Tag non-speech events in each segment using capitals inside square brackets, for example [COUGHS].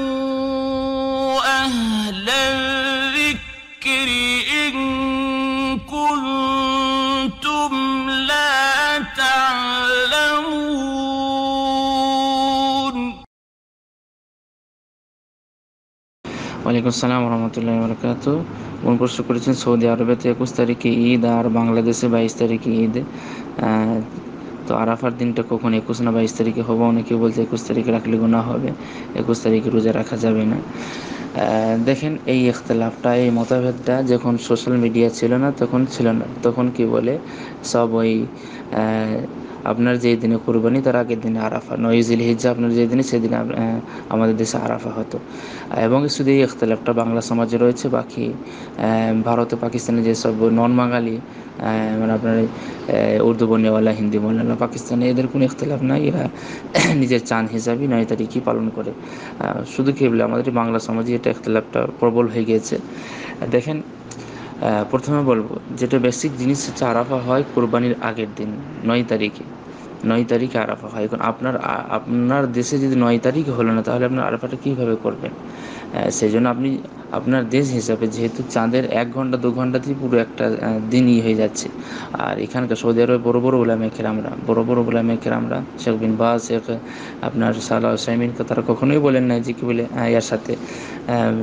فاسألوا أهل الذكر إن كنتم لا تعلمون ওয়ালাইকুম আসসালাম রহমতুল্লাহ বরকাত কোন প্রশ্ন করেছেন সৌদি আরবেতে একুশ তারিখে ঈদ আর বাংলাদেশে বাইশ তারিখে ঈদ আহ, তো আরাফার দিনটা কখন? একুশ না বাইশ তারিখে হবে? অনেকে বলছে একুশ তারিখে রাখলে গুণা হবে। একুশ তারিখে রোজা রাখা যাবে না। দেখেন এই ইখতলাফটা, এই মতভেদটা যখন সোশ্যাল মিডিয়া ছিল না, তখন ছিল না। তখন কি বলে? সব ওই আপনার যেই দিনে কুরবানি, তার আগের দিনে আরাফা। নয়জিল হিজ্জা আপনার যেই দিনে, সেদিনে আমাদের দেশে আরাফা হতো। এবং শুধু এই ইখতলাফটা বাংলা সমাজে রয়েছে, বাকি ভারত ও পাকিস্তানে যেসব নন বাঙালি মানে আপনার উর্দু বর্ণীয়ওয়ালা, হিন্দি বর্ণীওয়ালা পাকিস্তানে, এদের কোনো ইখতলাফ নাই। এরা [COUGHS] নিজের চান হিসাবেই নয় তারিখই পালন করে। শুধু কি বলে আমাদের বাংলা সমাজে এটা ইখতলাফটা প্রবল হয়ে গিয়েছে। দেখেন প্রথমে বলব যেটা বেসিক জিনিস হচ্ছে আরাফা হয় কোরবানির আগের দিন নয় তারিখে। নয় তারিখে আরাফা হয়। এখন আপনার আপনার দেশে যদি নয় তারিখে হলো না তাহলে আপনার আরাফাটা কীভাবে করবেন? সেই জন্য আপনি আপনার দেশ হিসাবে যেহেতু চাঁদের এক ঘণ্টা দু ঘন্টাতেই পুরো একটা আহ, দিনই হয়ে যাচ্ছে। আর এখানকার সৌদি আরবে বড় বড় ওলামে কেরামরা বড় বড় ওলামে কেরামরা শেখ বিন বাজ শেখ আপনার সালাহ সাইমিনকে তারা কখনোই বলেন না যে কী বলে ইয়ার সাথে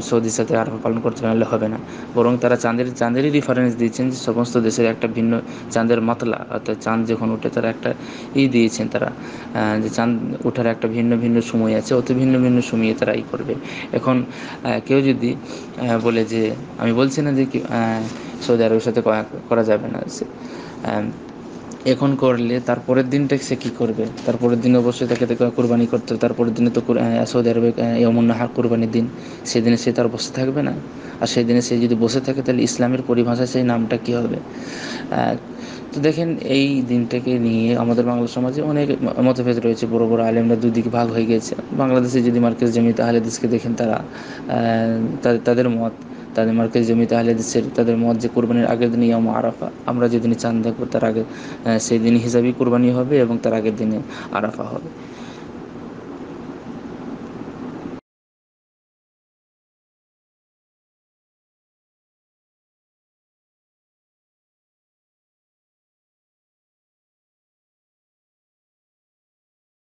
সৌদির সাথে আরফা পালন করতে পারলে হবে না। বরং তারা চাঁদের চাঁদেরই রেফারেন্স দিয়েছেন যে সমস্ত দেশের একটা ভিন্ন চাঁদের মাতলা অর্থাৎ চাঁদ যখন ওঠে তারা একটা ই দিয়েছেন তারা যে চাঁদ ওঠার একটা ভিন্ন ভিন্ন সময় আছে, অত ভিন্ন ভিন্ন সময়ে তারা ই করবে। এখন কেউ যদি বলে যে, আমি বলছি না যে সৌদি আরবের সাথে করা- যাবে না এখন করলে তারপরের দিনটা সে কী করবে? তারপরের দিন অবশ্যই তাকে তাকে কোরবানি করতে হবে। তারপরের দিনে তো সৌদি আরবে ইয়মুন্নাহার কোরবানির দিন। সেদিনে সে তার বসে থাকবে না। আর সেই দিনে সে যদি বসে থাকে, তাহলে ইসলামের পরিভাষায় সেই নামটা কী হবে? তো দেখেন, এই দিনটাকে নিয়ে আমাদের বাংলা সমাজে অনেক মতভেদ রয়েছে। বড় বড় আলেমরা দুদিকে ভাগ হয়ে গেছে। বাংলাদেশে যদি মার্কেজ জমিতে আহলে দেশকে দেখেন তারা তাদের মত। তাদের মার্কেজ জমিতে আহলে দেশের তাদের মত যে কোরবানির আগের দিন ইয়াম আরাফা। আমরা যেদিন চাঁদ দেখব, তার আগে সেই দিন হিসাবেই কোরবানি হবে এবং তার আগের দিনে আরাফা হবে।